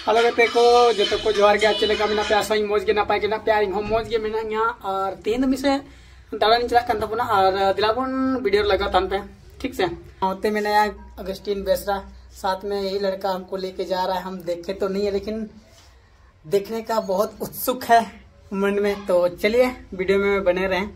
Hello को जो तक को जोहार गया चले का मेना प्यार सोई मौज गे के, ना प्यार और तीन दिन से दाड़ी चला कन तपना और दिलाबन वीडियो लगा तन पे ठीक से? होते मेना अगस्टीन बेसरा, साथ में यही लड़का हमको लेके जा रहा है, हम देखे तो नहीं है, लेकिन देखने का बहुत उत्सुक है, मन में तो चलिए, वीडियो में बने रहें।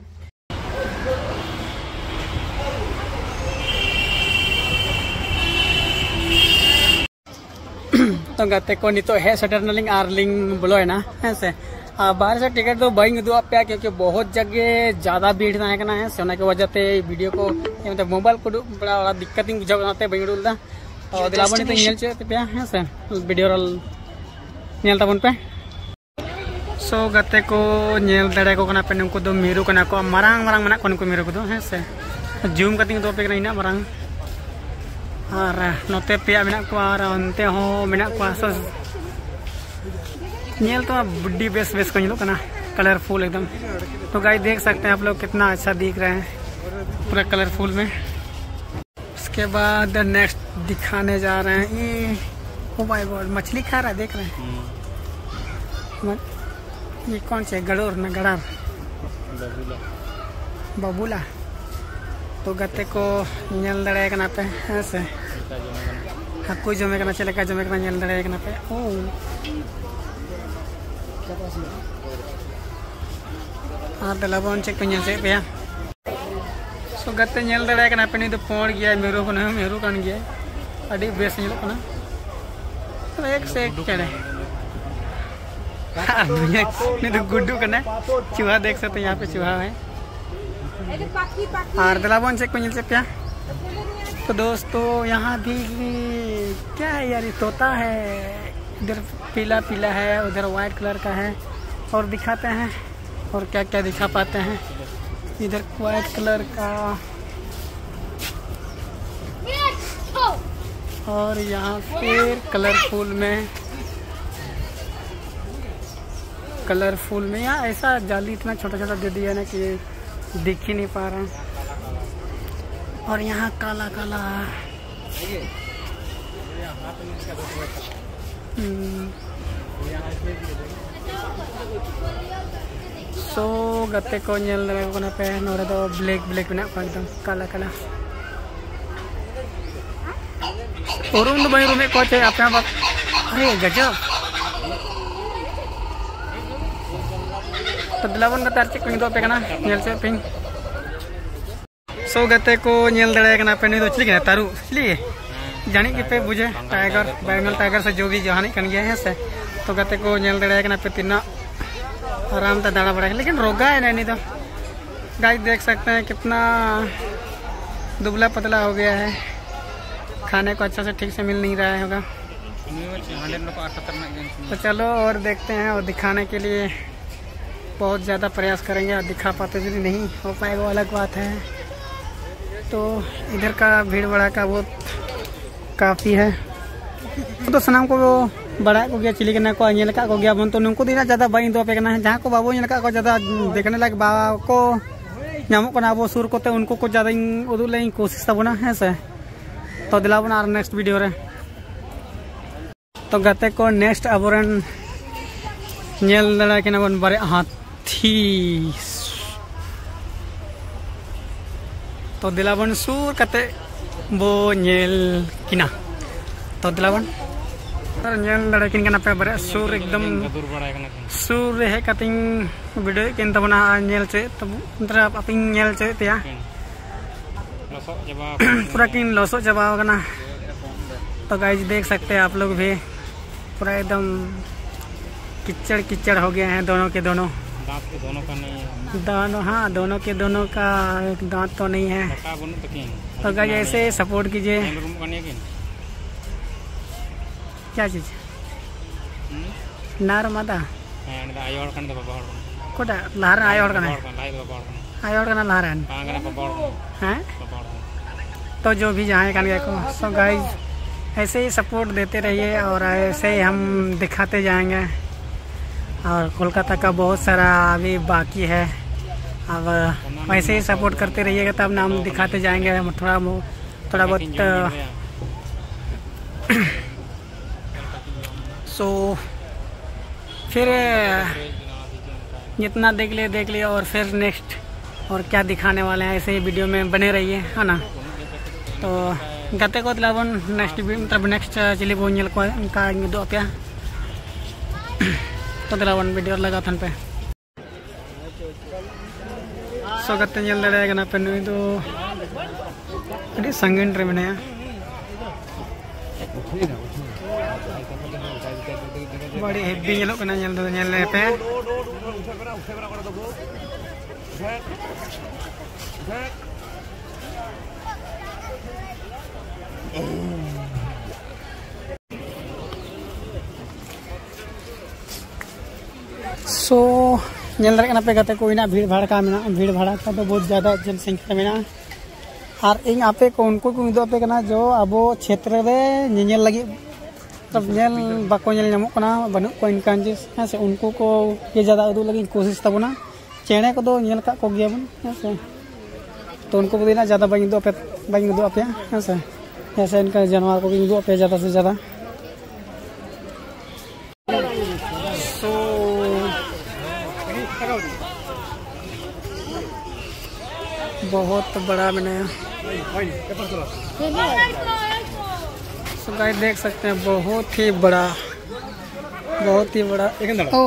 तो गाते को नितो है सटर नलिंग आर लिंग बोलो है ना ऐसे बाहर से टिकट तो बई उदू पे क्योंकि बहुत जगह ज़्यादा भीड़ तहे करना है सोना के वजह से वीडियो को मतलब मोबाइल को बड़ा बड़ा दिक्कत बुझा बनाते बई उड़ूल और दिलाबनी तो नेल चे पे है से? वीडियो रल नेल तबन पे। सो गाते को नेल दड़े को कना पे नुको दो मिरु कना को मारांग मारांग मना को नुको मिरु को दो है से? जूम कतिंग दो पे इना मारांग? और हो मेना को सो नेल तो बुड्डी बेस बेस को कलरफुल एकदम। तो गाइस देख सकते हैं आप लोग कितना अच्छा दिख रहे हैं पूरा कलरफुल में। उसके बाद नेक्स्ट दिखाने जा रहे हैं ये ओ माय गॉड मछली खा रहा है देख रहे हैं। ये कौन से गड़ोर ना गड़ार बबूला। तो गते को नेल दड़े पे ऐसे। ಹಕ್ಕು जमे ಕಣ जमे ಜೊಮೆ ಕಣ ಎಲ್ಲಡೆ तो लबन चेक तो को से पे सो गते नल दड़े कना पे तो पोड़ गया, मेरू कना मेरू कान गया? अड़ी बेस तो एक से एक हाँ, नहीं तो गुड्डू कना चूहा देख सकते यहाँ पे चूहा है। हाँ, तो और दलाबोन चेक को से पे तो दोस्तों, यहाँ भी क्या है यार, ये तोता है। इधर पीला पीला है, उधर वाइट कलर का है। और दिखाते हैं, और क्या क्या दिखा पाते हैं। इधर वाइट कलर का। और यहाँ फिर कलरफुल में। कलरफुल में, यहाँ ऐसा जाली इतना छोटा छोटा दे दिया ना कि दिख ही नहीं पा रहा। और यहाँ काला काला सो गते को ñel रे कोना पे नोरे दो ब्लैक ब्लैक में को एकदम काला काला उरुम दो बाई रूमे को चे अपना बाप अरे गजब तो दिलावन का तार चेक दो पे कना ñel से पिंग सो गते को ñel दड़े कना पे नि दो चली तारू चली जानी कि पे बुझे टाइगर बंगाल टाइगर से जो भी जहानी कन गया है से। तो गते को ñel दड़े पे तीना आराम से दाड़ा बड़ा लेकिन रोगा है नहीं तो। गाय देख सकते हैं कितना दुबला पतला हो गया है। खाने को अच्छा से ठीक से मिल नहीं रहा होगा। तो चलो और देखते हैं और दिखाने के लिए बहुत ज़्यादा प्रयास करेंगे और दिखा पाते यदि नहीं हो पाएगा अलग बात है। तो इधर का भीड़ भड़ा का बहुत काफ़ी है। तो सनाम को बड़ा को गया, चिली को का को गया। बन तो नुको दिना ज़्यादा बाई दो पे करना जहाँ को बाबू का को ज़्यादा देखने लायक बा को नामो कना वो सुर कोते उनको को ज़्यादा उदु ले कोशिश तबना है से तो दिलाबन आर नेक्स्ट वीडियो रे। तो गते को नेक्स्ट अबोरन नेल के बारे हाथी। तो दिलाबन सुर कते बो नेल किना तो दिलाबन ñel lada kin kana pe bare sur ekdam sur he kating video kin tabana ñel che tara aping ñel che tia पूरा किन लसो चबा करना तो गाइज़ देख सकते हैं आप लोग भी पूरा एकदम किचड़ किचड़ हो गए हैं दोनों के दोनों दांत के दोनों का नहीं है दोनों हाँ दोनों के दोनों का एक दांत तो नहीं है तो गाइज़ ऐसे सपोर्ट कीजिए। क्या चीज़? नार माता। कोटा लहर आय कना आय हड़ कना लहर हैं तो जो भी जहाँ कान गए को सो गाइज़ ऐसे ही सपोर्ट देते रहिए और ऐसे ही हम दिखाते जाएँगे। और कोलकाता का बहुत सारा अभी बाकी है। अब वैसे ही सपोर्ट करते रहिएगा, तब नाम दिखाते जाएँगे थोड़ा थोड़ा बहुत सो फिर, जितना देख लिए, देख लिया और फिर नेक्स्ट और क्या दिखाने वाले हैं, ऐसे ही वीडियो में बने रहिए, है ना? तो गते को तलाबन नेक्स्ट मतलब नेक्स्ट चिली बोल का apa तो तलाबन वीडियो लगा थन पे। सो गते ñel दाड़े कना पे नुई दो अड़ी संगीन रे मेनाया बड़ी heavy ñelok kena ñel do ñel पे सो rek पे गते को इना भीड़ भाड़ का मेना भीड़ भाड़ा का तो बहुत ज़्यादा जनसंख्या मेना और इन आपे को उनको को जो अब क्षेत्र ñel ñamok कना, बनु को इनकान जिस है से उनको को ये ज़्यादा उदु लगी, कोशिश तबना चेणे को दो ñel का को बन, है से तो उनको को ज़्यादा बंग दो पे बंग दो पे से जैसे इनका जानवर को भी दो पे ज़्यादा से ज़्यादा सो बहुत बड़ा बनाया सो गाइस देख सकते हैं बहुत ही बड़ा बहुत ही बड़ा। ओ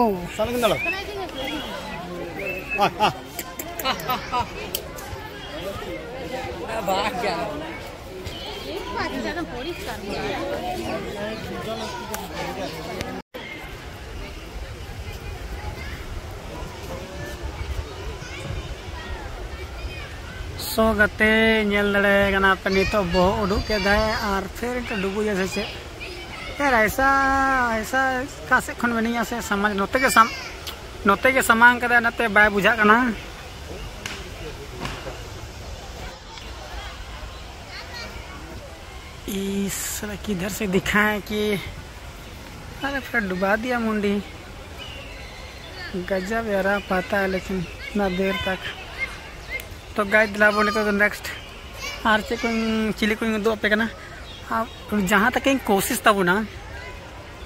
गते कना पे नितो के दाए और फिर तो डुबू जैसे से यार ऐसा ऐसा कासे खन बनी से समझ नोते के सम नोते के समान कदे नते बाय बुझा कना इस सड़क इधर से दिखाएँ कि अरे फिर डुबा दिया मुंडी गजब यारा पता है लेकिन इतना देर तक तो गाय दिला बोले तो नेक्स्ट आर चे को चिली को दो पे करना। अब जहाँ तक कोशिश तब ना,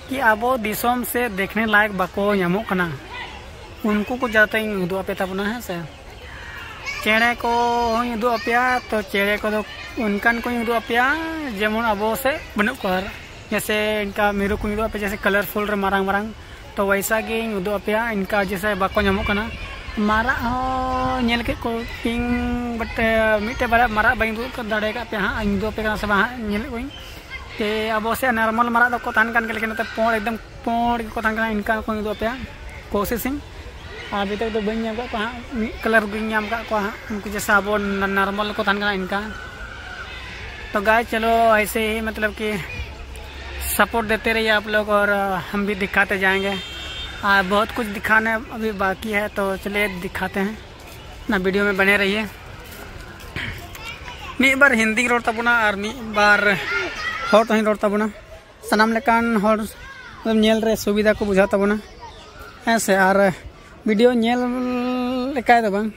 कि अब दिसोम से देखने लायक बाको नामो कना उनको को ज़्यादा इन दो पे तब ना, है से चेड़े को दो अपिया तो चेड़े को तो उनकन को दो अपिया जेमन अब से बनु कर। जैसे इनका मेरू को दो पे, जैसे कलरफुल मारंग मारंग तो वैसा गे दो अपिया इनका जैसे बाको नामो मारा ñel ke ko ping bट मिटे बारा मारा दु कर दाड़े का हाँ पे का हाँ ते अब से नॉर्मल मारा को तान के लेकिन ते पोड़ एकदम पोड़ को तान का इनका को पे कोशिशिंग अभी तक तो का हाँ कलर का को हाँ उनको जैसा अब नॉर्मल को तान इनका तो गाय चलो ऐसे ही मतलब कि सपोर्ट देते रहिए आप लोग और हम भी दिखाते जाएँगे आ, बहुत कुछ दिखाने अभी बाकी है तो चलिए दिखाते हैं। ना वीडियो में बने रहिए। मी बार हिंदी रोड तबना और मी बार हॉट तो रोड तबना। सनाम लेकान हॉट नेल रे सुविधा को बुझा तबना। ऐसे और वीडियो नेल लेकाय तबन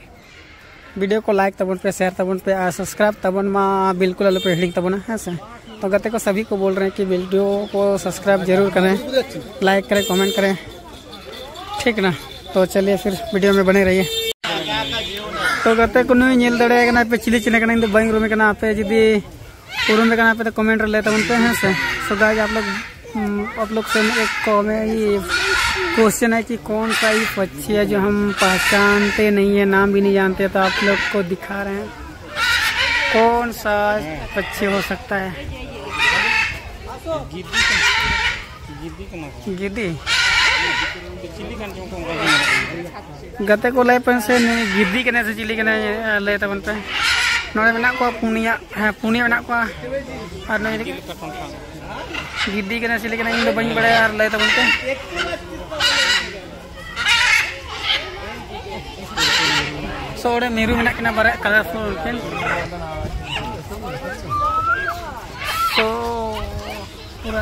वीडियो को लाइक तबन पे शेयर तबन पे और सब्सक्राइब तबन मा बिल्कुल आलू पे हिडिंग तबना ऐसे। तो गते को सभी को बोल रहे हैं कि वीडियो को सब्सक्राइब ज़रूर करें। लाइक करें कमेंट करें। ठीक ना? तो चलिए फिर वीडियो में बने रहिए। तो गते को नुई ñel दड़े कना पे चिली चिने इन बाइंग रूम पे उरुम कना पे तो कमेंट ले तब पे हैं से। सो गाइस आप लोग आप लोग से एक क्वेश्चन है कि कौन सा ये पक्षी है जो हम पहचानते नहीं है, नाम भी नहीं जानते तो आप लोग को दिखा रहे हैं। कौन सा पक्षी हो सकता है? गिद्दी? गते को लय पे से गिद्दी कने से चिली लय तबन पे। नोड़े को पुनिया, है, पुनिया मेना को और कने चिली कने इन बኝ बड़े और तबन पे। सोड़े मेरू मेना बारे कलरफुल पेन पूरा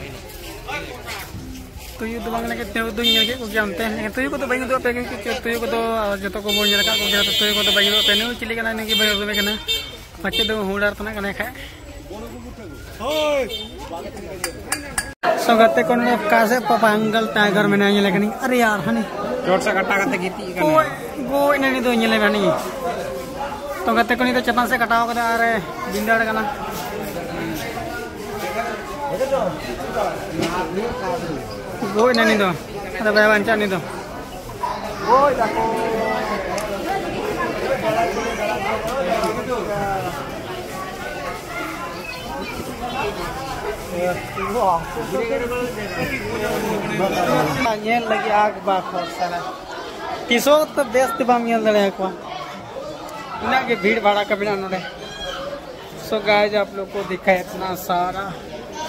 हैं को तो दो पे के तो जतो को बोल ñel का को तो तुयु को तो पे चिली की पचे दो हुडार तना कना खा सो को ने का से पपांगल टाइगर में यार चोट गो दो ñel बनी तो गते को तो चतान से कटाव कदा अरे बिंदाड़ कना गो इने दो अरे बाय बांचा नि दो ñel lagi ag ba khos tiso बेस बाम ñel दड़े को के भीड़ भाड़ा का बिना सो गाइस आप लोग को दिखा है इतना सारा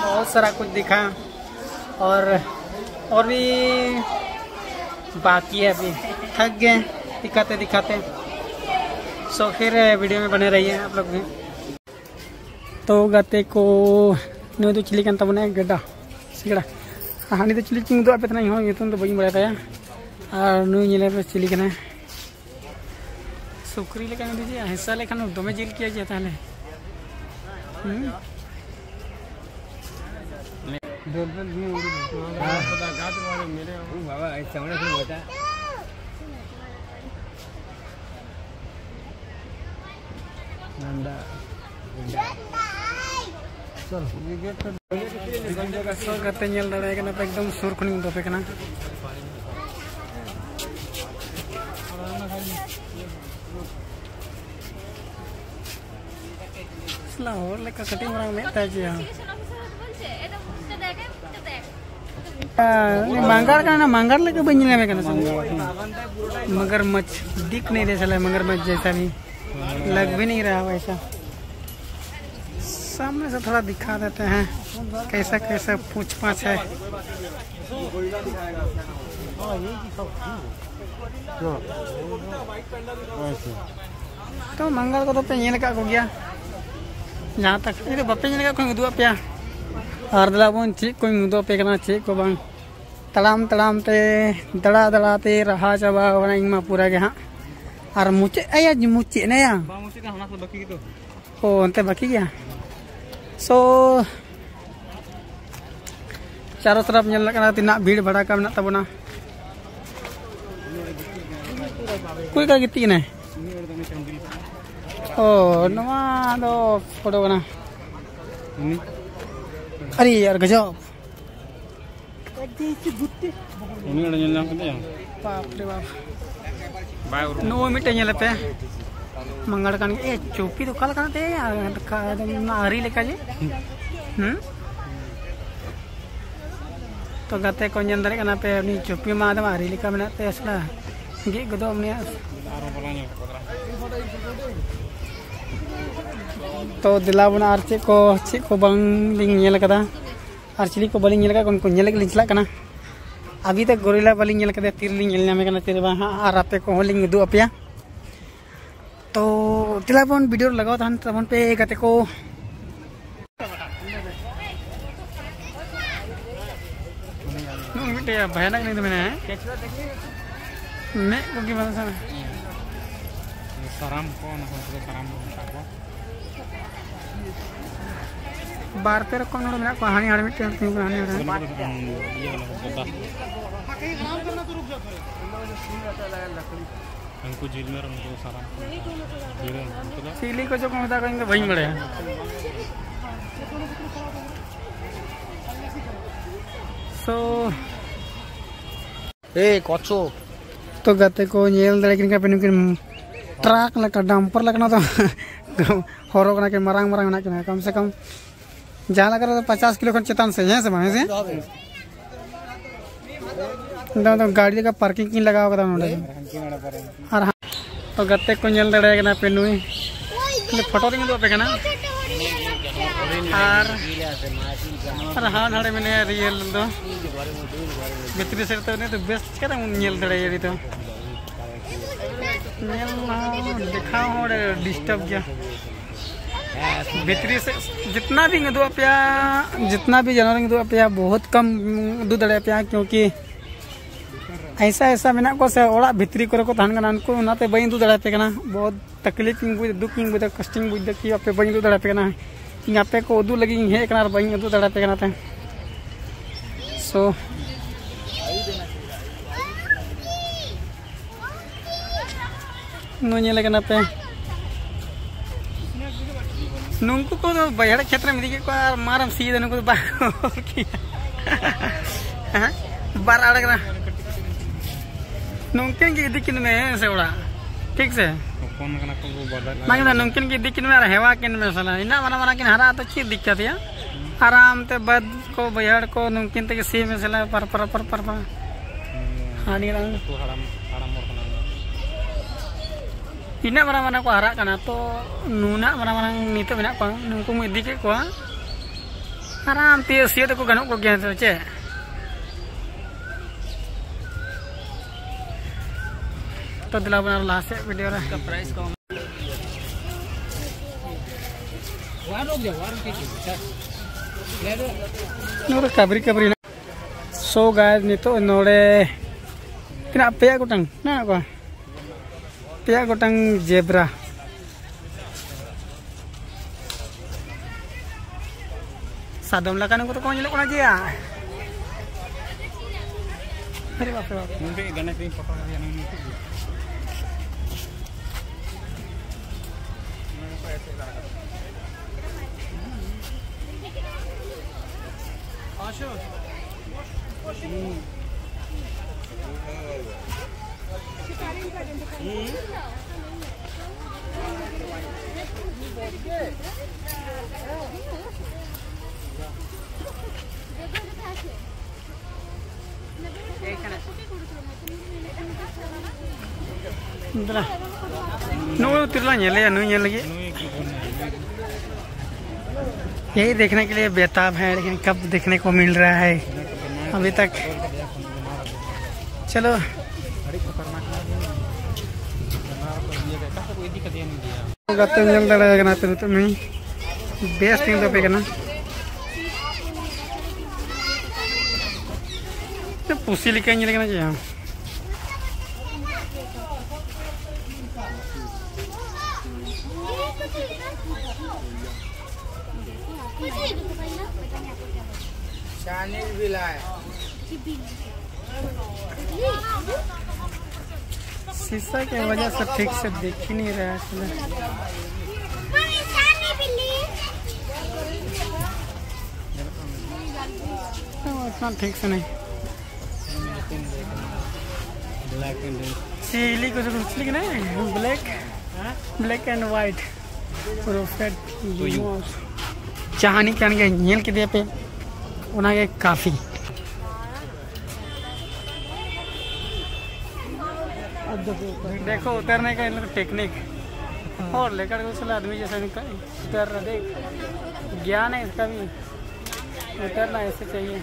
बहुत सारा कुछ दिखा और और भी बाकी है अभी। थक गए, दिखाते दिखाते। सो फिर वीडियो में बने रहिए आप लोग भी। तो गाते को नहीं तो चिली कहता बने गड्ढा। सिगड़ा हाँ नहीं तो चिली चिंग आप इतना ही हो, ये तो, तो बी था और नुले चिली सुकरी लेकिन हिस्सा लेकिन दमे जिल किया जाता है। हम्म। गते ñel dare kana एकदम सुर खनि दोपे kana लाहौर लेका कटिंग orang mek taji मांगार का मांगार लेके बन में करना मगर मच दिख नहीं रहा चला मगर मच जैसा भी। लग भी नहीं रहा वैसा। सामने से थोड़ा दिखा देते हैं, कैसा कैसा पूछ पाछ है। तो मंगल को तो पे ये लगा हो गया। जहाँ तक itu bapak nyelaka ko ngudua pia ardala bon cik ko ngudua pe kana cik ko bang तड़ाम तड़ाम ते दड़ा दड़ा ते रहा चबा wana ingma pura ge ha ar muce aya muce ne ya Bang musik kan hanas baki gitu. oh ante baki gya so चारों तरफ ñel kana tina भीड़ भड़ा का menak tabuna कोई का गिती ने Ini udah kami sambil. oh nama do foto kana Ini अरे यार गजब नो मिटे ñel पे मंगल कान ए चोपी तो कल कान ते का आरी लेका जे हम्म तो गाते को ñel dare kana pe ni चोपी मा दम आरी लेका मेना ते असला गे गदो हमने Taruh palanya ke kotoran. तो दिला बना आर चे को आर चिली को बलिंग ñel का चला अभी तक बलिंग ñel kada तिर लिंग ñel नामे kana तिर बा को लिंग दु अपया तो दिला बन वीडियो लगाओ तहन तहन पे गाते को भयानक नहीं को की. बार पे रखो नोड़ मेरा कहानी हाड़ में कहानी हाड़ Iya lah betas. Angku jilmer untuk saram. Jilmer सीली को जो कौन सा कहेंगे वही हैं। सो ए कच्छप तो गते को kin ka penim kin truck लका डंपर लगना तो हरो कना के मरांग मरांग ना कम से कम जहाँ लगा रहा पचास किलो खंड चेतन से यहाँ से वहीं से तो, तो गाड़ी का पार्किंग की लगा होगा और हाँ तो गत्ते को नल दड़ेगा ना पेनू तो फ़ोटो दिन दो पे ना? और और हाँ हड़े मैंने रियल दो। भितरी से तो नहीं तो बेस्ट कर नल दड़े तो? नेल हो डिस्टर्ब किया। भितरी से जितना भी दो आप जितना भी जानवर दो आप बहुत कम दूध दड़े क्योंकि ऐसा ऐसा मेना को से ओड़ा भितरी को को तहन उनको उनाते बई दू दड़े बहुत तकलीफ़ इन बुझ, दुख इन बुझ कष्ट बुझ कि आप बई दू दड़े इन आपे को उदू लगी हेकना और बई उदू दड़े सो नुले पे नुक को तो बजड़ क्षेत्र में दिखे को मारम सीधे नुक तो बार अड़क रहा की दिकिन में सेवड़ा ठीक से? नुकन की दिकिन में हेवा किन में सला इना बना बना कि हरा तो चीज़ दिक्कत है आराम ते बद को बजड़ को नुंकिन तक सी में सला पर पर पर पर पर। हाँ नहीं रहा। Ina mana mana ko harak kana to nuna mana mana nito bina ko nungku mu idike ko haram ti sia ko ganok ko gyan to che तो दिला बना लास्ट वीडियो रे का प्राइस कम वार हो गया वार के ले दो नोरे कबरी कबरी सो गाइस नितो नोरे tina pe ko tang na ko Ya, tiap gotang zebra. Sadom lah kanu tuh kau ya. aja ya. Terima kasih. Terima kasih. Terima kasih. Terima kasih. Terima Tirla यही देखने के लिए बेताब है, लेकिन कब देखने को मिल रहा है? अभी तक। चलो। Mi best thing to pe kana शीशा के वजह से ठीक से देख ही नहीं रहा है इतना ठीक से नहीं। सीली कुछ कुछ लिखना है ब्लैक ब्लैक एंड वाइट प्रोफेट चाहनी कहने के दिए पे उन्हें काफ़ी। देखो उतरने का इन टेक्निक और लेकर के चला आदमी जैसे उतर रहा देख। ज्ञान है इसका भी। उतरना ऐसे चाहिए।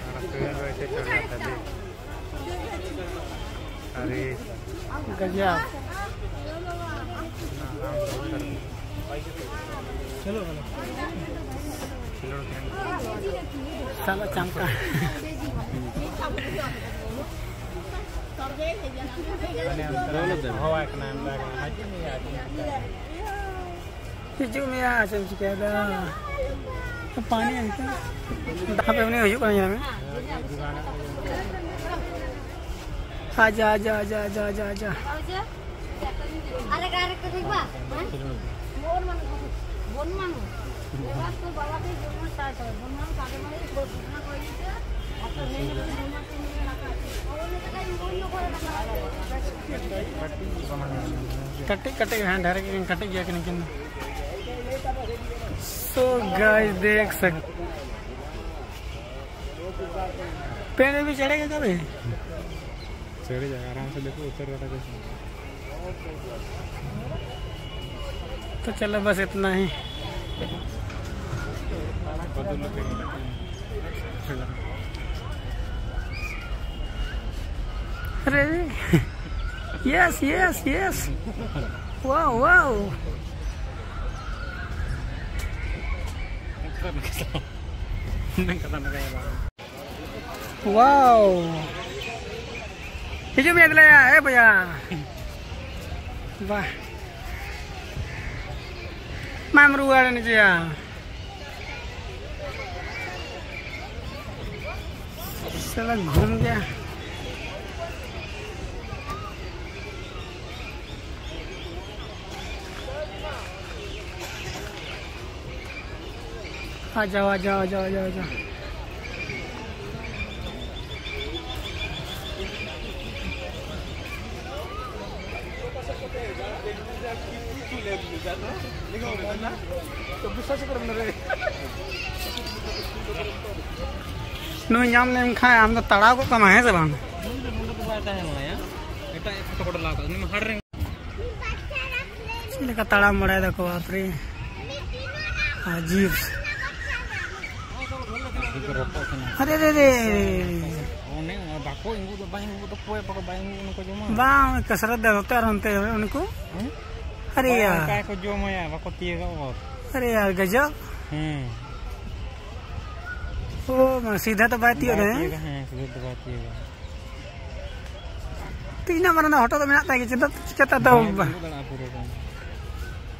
गजब। चलो साला चमका Ni? Aja aja aja aja aja aja. अरे गारे को देखबा मोर मन बोन मन बात तो है मन कागे मारे को है कटे कटे हैं डायरेक्ट कटे गया कि नहीं सो गाइस देख सक पेड़ भी चढ़ेगा कभी चढ़ जाएगा आराम से देखो उतर रहा था तो चलो बस इतना ही। Ready? Yes, yes, yes. Wow, wow. Wow. Hijau punya bila ya, eh punya. Wah. Mamrual ini dia. Ya? Selang gun dia. आ जाओ आ जाओ आ जाओ आ जाओ आ जाओ। जाम तड़ा को कमा है जबान तड़ा देखो बापरे अजीब। कसरत देते अरे यार। यार, गजब। ओ, सीधा तो बात ही तीना मारना होटल में आता है कि चिंता चिंता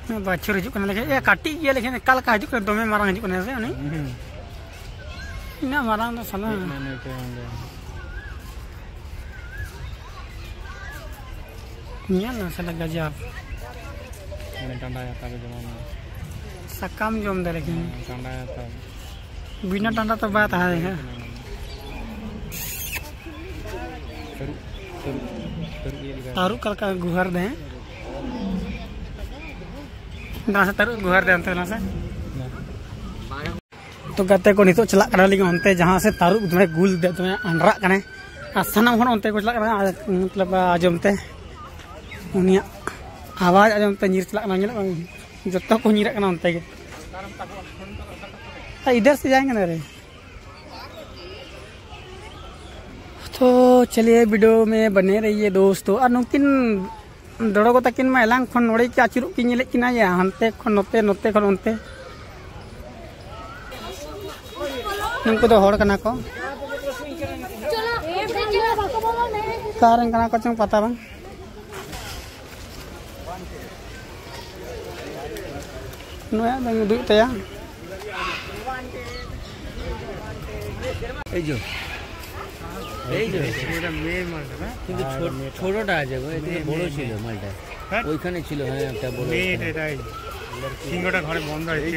तो बच्चों रिजुक ने लेकिन ये काटी ये लेकिन कल का रिजुक ने मारा रिजुक ने என்ன வரானோ சொல்லுங்க என்ன சொல்ல கஜா டண்டாயா தகுதி सकाम जो हम देखे? बिना टंडा तो बात है तारू कल का गुहर दे। गुहर दे से। तो गते को नितो चला करा लिंग अंते जहाँ से तारू तुम्हें गुल दे तुम्हें अंडरा कने आ सनम हन अंते को चला करा मतलब आजमते उनिया आवाज़ आजमते निर चला कना ñel जत्तो को निरा कना अंते के आ, इधर से जाएँगे ना रे तो चलिए वीडियो में बने रहिए दोस्तों और नुकिन दड़ो को तकिन में एलांग खन नोड़े के आचुरु की ñele किना या हनते खन नोते नोते खन उनते नुनको दो हड़ कना को चलो ए चलो बाको बोलो नहीं कारन कना को चंग पता बang Nuya dang duduk teh ya. এই যে এই যে কিন্তু ছোট- ছোটটা আছে গো, এর থেকে বড় ছিল মালটা হ্যাঁ? ওইখানে ছিল হ্যাঁ একটা বড় এটাই সিংহটা ঘরে বন্ধ হয়েছে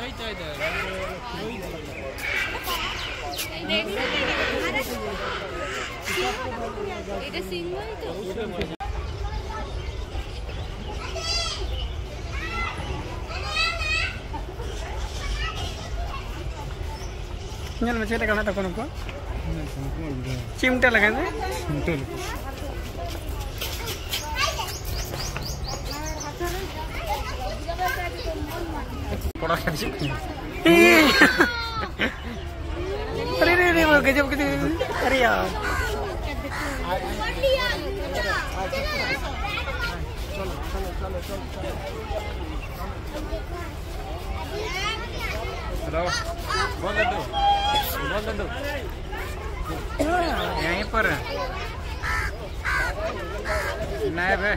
Ini ada singa itu. Nyal mesti kita kena takon kok. Cimtel kan? Cimtel. Ni. Eh. Aरे रे रे वो गजब गजब अरे यार हेलो बोल दो बोल दो यहीं पर नायब है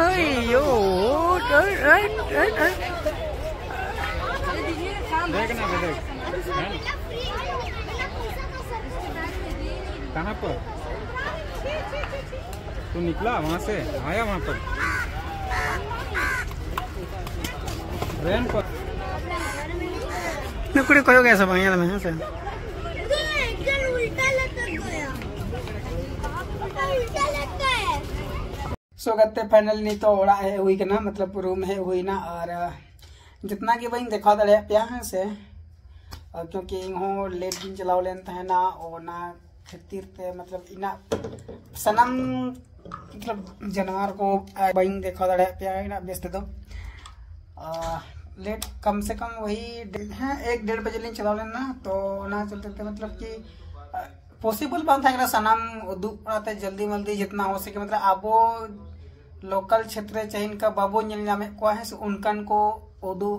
अयो कहाँ पर? तू निकला वहाँ से? आया वहाँ पर? रेन पर? नुकड़ी कोई गया सब यहाँ से? सोगत्ते फाइनल नहीं तो ओड़ा है हुई ना मतलब रूम है हुई ना, और जितना कि वही देखा दड़े है से, और क्योंकि इहो लेट दिन चलाव लेन है ना, और ना खातिर ते मतलब इना, सनम मतलब जानवर को वही देखा दड़े प्या है ना बेचते तो। लेट कम से कम वही हाँ एक डेढ़ बजे लेन चलाव लेना तो ना चलते थे मतलब कि पॉसिबल बात है सनम उदूग पड़ाते जल्दी मल्दी जितना हो सके मतलब आबो लोकल क्षेत्र इनका बाबू नेल नामे को है से उनकन को उदू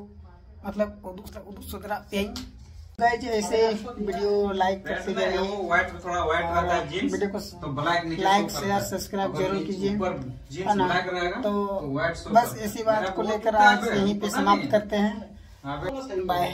मतलब उदू उदू सुधरा पेन गाइस ऐसे वीडियो लाइक करते व्हाइट थोड़ा व्हाइट रहता है वीडियो को तो ब्लैक नीचे लाइक शेयर सब्सक्राइब ज़रूर कीजिए। है ना? ब्लैक रहेगा तो बस। इसी बात को लेकर आज यहीं पे समाप्त करते हैं। हाँ, बाय